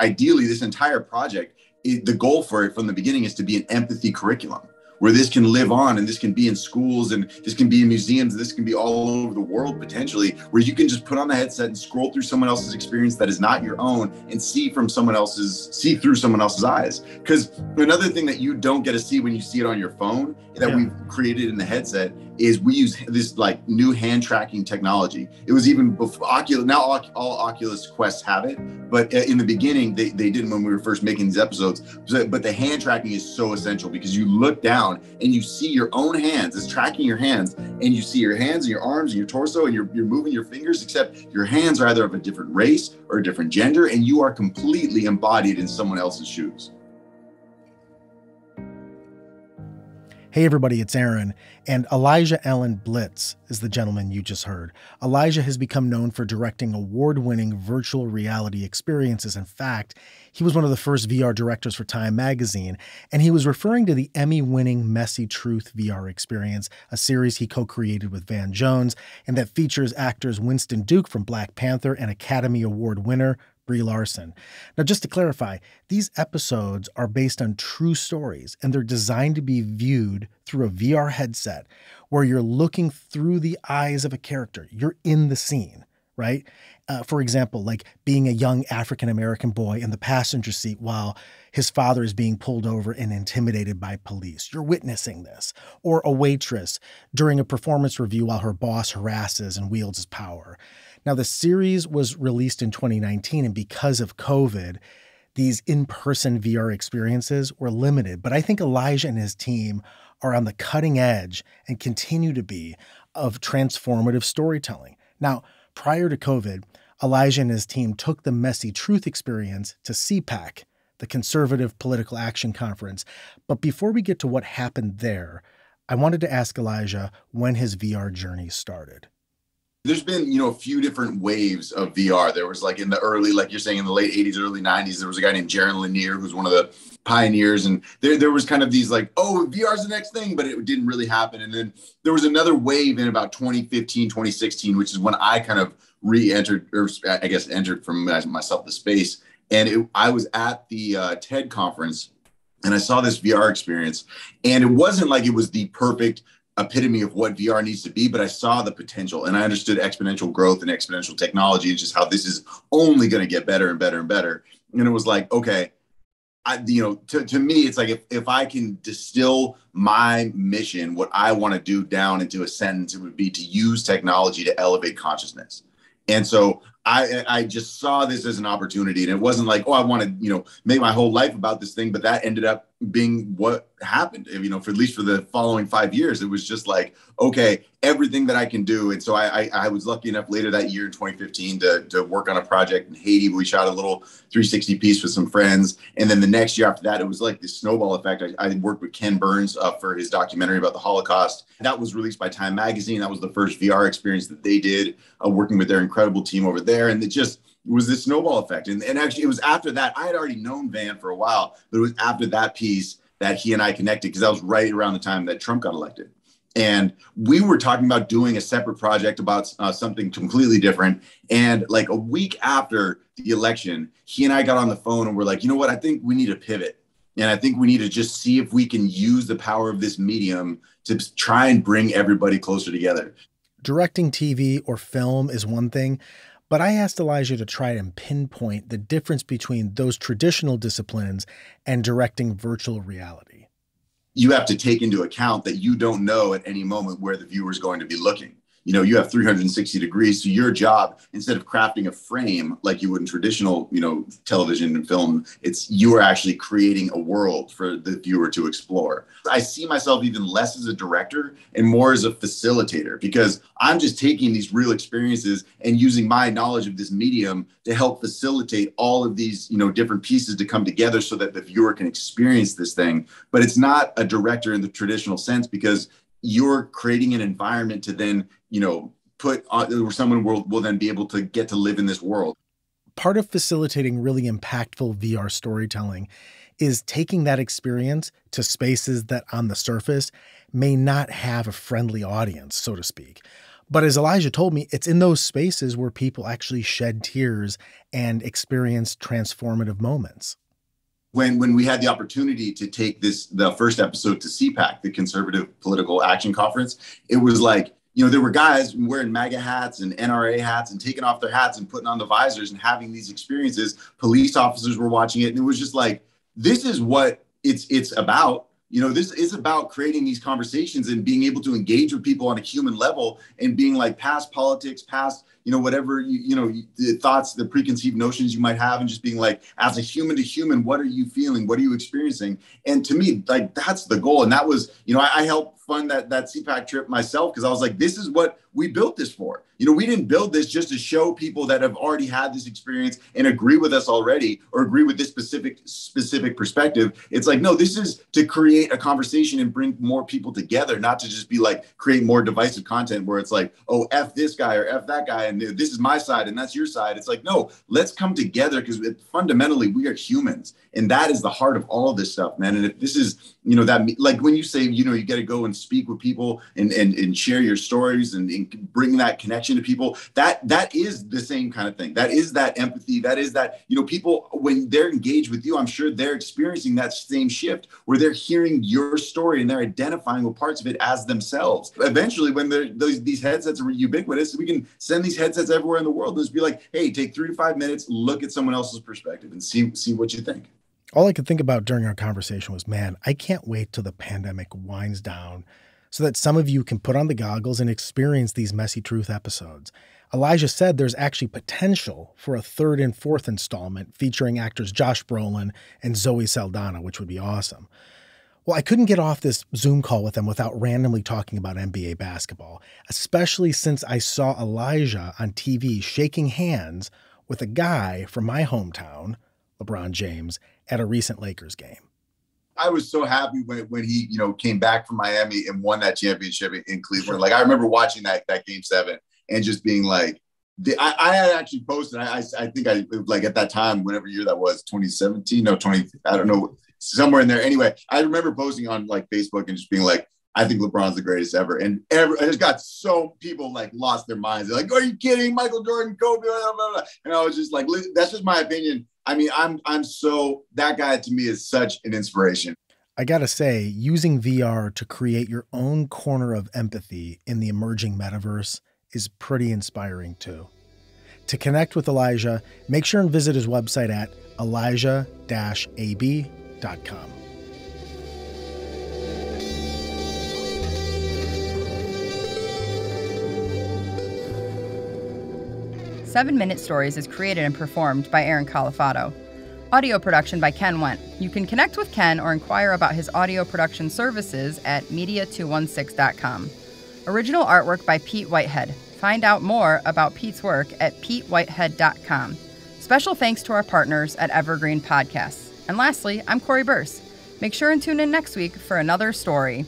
ideally, this entire project, the goal for it from the beginning is to be an empathy curriculum where this can live on and this can be in schools and this can be in museums this can be all over the world potentially where you can just put on the headset and scroll through someone else's experience that is not your own and see from someone else's see through someone else's eyes because another thing that you don't get to see when you see it on your phone that yeah. we've created in the headset is we use this like new hand tracking technology. It was even before Oculus. Now all, Oculus Quests have it, but uh, in the beginning they, they didn't when we were first making these episodes. But the hand tracking is so essential because you look down and you see your own hands. It's tracking your hands, and you see your hands and your arms and your torso, and you're you're moving your fingers. Except your hands are either of a different race or a different gender, and you are completely embodied in someone else's shoes. Hey, everybody, it's Aaron, and Elijah Allan Blitz is the gentleman you just heard. Elijah has become known for directing award winning virtual reality experiences. In fact, he was one of the first VR directors for Time magazine, and he was referring to the Emmy winning Messy Truth VR experience, a series he co created with Van Jones, and that features actors Winston Duke from Black Panther and Academy Award winner Brie Larson. Now, just to clarify, these episodes are based on true stories and they're designed to be viewed through a VR headset where you're looking through the eyes of a character. You're in the scene, right? Uh, for example, like being a young African American boy in the passenger seat while his father is being pulled over and intimidated by police. You're witnessing this. Or a waitress during a performance review while her boss harasses and wields his power. Now, the series was released in 2019, and because of COVID, these in person VR experiences were limited. But I think Elijah and his team are on the cutting edge and continue to be of transformative storytelling. Now, prior to COVID, Elijah and his team took the messy truth experience to CPAC, the Conservative Political Action Conference. But before we get to what happened there, I wanted to ask Elijah when his VR journey started there's been you know a few different waves of VR. There was like in the early, like you're saying, in the late '80s, early '90s, there was a guy named Jaron Lanier who's one of the pioneers, and there there was kind of these like, oh, VR's the next thing, but it didn't really happen. And then there was another wave in about 2015, 2016, which is when I kind of re-entered, or I guess entered from myself the space. And it, I was at the uh, TED conference, and I saw this VR experience, and it wasn't like it was the perfect epitome of what VR needs to be, but I saw the potential and I understood exponential growth and exponential technology and just how this is only going to get better and better and better. And it was like, okay, I, you know, to, to me, it's like if, if I can distill my mission, what I want to do down into a sentence, it would be to use technology to elevate consciousness. And so I I just saw this as an opportunity, and it wasn't like, oh, I want to, you know, make my whole life about this thing, but that ended up being what happened you know for at least for the following five years it was just like okay everything that i can do. And so i i, I was lucky enough later that year in 2015 to, to work on a project in haiti. We shot a little 360 piece with some friends. And then the next year after that it was like this snowball effect. I, I worked with ken burns uh, for his documentary about the holocaust. That was released by time magazine. That was the first vr experience that they did uh, working with their incredible team over there. And it just was this snowball effect. And, and actually, it was after that, I had already known Van for a while, but it was after that piece that he and I connected because that was right around the time that Trump got elected. And we were talking about doing a separate project about uh, something completely different. And like a week after the election, he and I got on the phone and we're like, you know what? I think we need to pivot. And I think we need to just see if we can use the power of this medium to try and bring everybody closer together. Directing TV or film is one thing, but I asked Elijah to try and pinpoint the difference between those traditional disciplines and directing virtual reality. You have to take into account that you don't know at any moment where the viewer is going to be looking you know you have 360 degrees so your job instead of crafting a frame like you would in traditional you know television and film it's you are actually creating a world for the viewer to explore. I see myself even less as a director and more as a facilitator because i'm just taking these real experiences and using my knowledge of this medium to help facilitate all of these you know different pieces to come together so that the viewer can experience this thing. But it's not a director in the traditional sense because you're creating an environment to then you know put on where someone will, will then be able to get to live in this world part of facilitating really impactful vr storytelling is taking that experience to spaces that on the surface may not have a friendly audience so to speak But as Elijah told me, it's in those spaces where people actually shed tears and experience transformative moments. When when we had the opportunity to take this the first episode to CPAC, the Conservative Political Action Conference, it was like you know, there were guys wearing MAGA hats and NRA hats and taking off their hats and putting on the visors and having these experiences. Police officers were watching it, and it was just like, this is what it's it's about you know this is about creating these conversations and being able to engage with people on a human level and being like past politics past you know whatever you, you know the thoughts the preconceived notions you might have and just being like as a human to human what are you feeling? What are you experiencing? And to me like that's the goal. And that was you know i, I helped fund that that cpac trip myself because i was like this is what we built this for. You know we didn't build this just to show people that have already had this experience and agree with us already or agree with this specific specific perspective. It's like no this is to create a conversation and bring more people together not to just be like create more divisive content where it's like oh f this guy or f that guy and this is my side and that's your side. It's like, no, let's come together because fundamentally we are humans. And that is the heart of all this stuff, man. And if this is, you know, that like when you say, you know, you got to go and speak with people and, and, and share your stories and, and bring that connection to people, that that is the same kind of thing. That is that empathy. That is that, you know, people, when they're engaged with you, I'm sure they're experiencing that same shift where they're hearing your story and they're identifying with parts of it as themselves. Eventually, when those, these headsets are ubiquitous, we can send these headsets everywhere in the world and just be like, hey, take three to five minutes, look at someone else's perspective and see see what you think. All I could think about during our conversation was, man, I can't wait till the pandemic winds down so that some of you can put on the goggles and experience these messy truth episodes. Elijah said there's actually potential for a third and fourth installment featuring actors Josh Brolin and Zoe Saldana, which would be awesome. Well, I couldn't get off this Zoom call with them without randomly talking about NBA basketball, especially since I saw Elijah on TV shaking hands with a guy from my hometown, LeBron James, at a recent Lakers game. I was so happy when, when he, you know, came back from Miami and won that championship in Cleveland. Like I remember watching that that game seven and just being like, the, I, I, had actually posted. I, I think I like at that time, whatever year that was, 2017, no 20. I don't know somewhere in there. Anyway, I remember posting on like Facebook and just being like, I think LeBron's the greatest ever. And every, I just got so people like lost their minds. They're like, are you kidding? Michael Jordan, Kobe, blah, blah, blah. and I was just like, that's just my opinion. I mean, I'm I'm so that guy to me is such an inspiration. I gotta say, using VR to create your own corner of empathy in the emerging metaverse is pretty inspiring too. To connect with Elijah, make sure and visit his website at elijah-ab.com Seven Minute Stories is created and performed by Aaron Calafato. Audio production by Ken Wendt. You can connect with Ken or inquire about his audio production services at media216.com. Original artwork by Pete Whitehead. Find out more about Pete's work at petewhitehead.com. Special thanks to our partners at Evergreen Podcasts. And lastly, I'm Cori Birce. Make sure and tune in next week for another story.